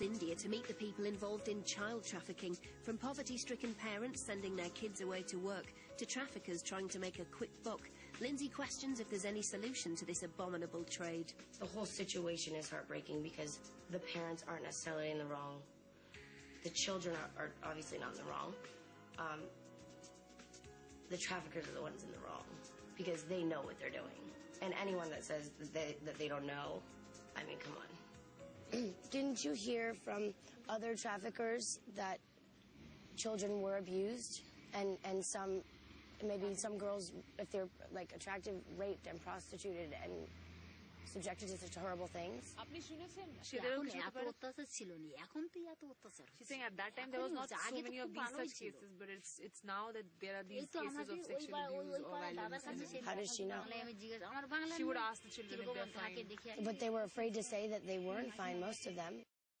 India to meet the people involved in child trafficking, from poverty-stricken parents sending their kids away to work to traffickers trying to make a quick buck. Lindsay questions if there's any solution to this abominable trade. The whole situation is heartbreaking because the parents aren't necessarily in the wrong. The children are, are obviously not in the wrong. Um, the traffickers are the ones in the wrong because they know what they're doing. And anyone that says that they, that they don't know, I mean, come on. Didn't you hear from other traffickers that children were abused and, and some, maybe some girls, if they're like attractive, raped and prostituted and subjected to such horrible things? আপনি শুনেছেন এখন এত অত্যাচার ছিল না এখন তো এত অত্যাচার She's saying at that time there was not so many of these such cases, but it's it's now that there are এই these তো cases আমাদের of ওই sexual পা- ওই abuse ওই or পাড়ার দাদার violence. কাছে সে How does she know? বাংলায় আমি জিজ্ঞাসা আমার বাংলা She would নেই। ask the children if কিরকম they're থাকে fine. দেখি But they were afraid to say that they weren't fine, most of them.